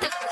the